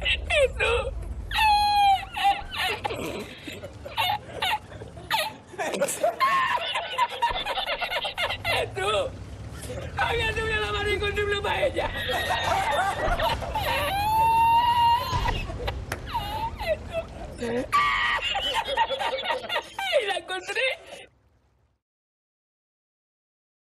Itu. Itu. Kalian sudah lama ikut belum aja. Itu.